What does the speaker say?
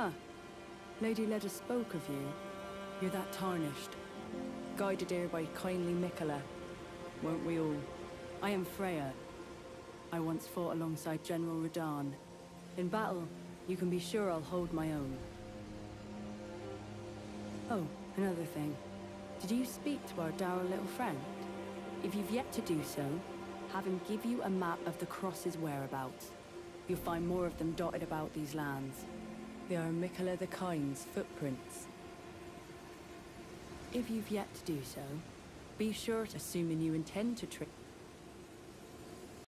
Ah, Lady Leda spoke of you. You're that tarnished. Guided here by kindly Miquella. Weren't we all? I am Freyja. I once fought alongside General Radahn. In battle, you can be sure I'll hold my own. Oh, another thing. Did you speak to our dour little friend? If you've yet to do so, have him give you a map of the Cross's whereabouts. You'll find more of them dotted about these lands. They are Miquella the Kind's footprints. If you've yet to do so, be sure to, assuming you intend to trick